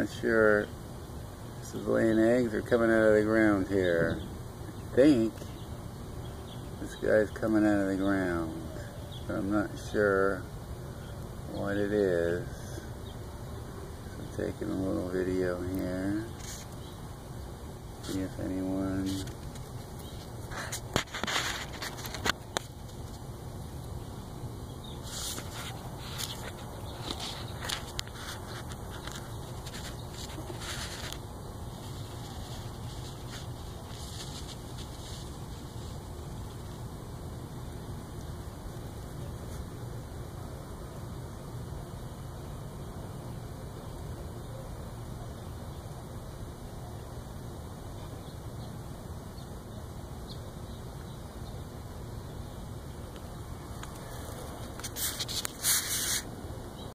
not sure this is laying eggs or coming out of the ground here. I think this guy's coming out of the ground, but I'm not sure what it is. So taking a little video here. See if anyone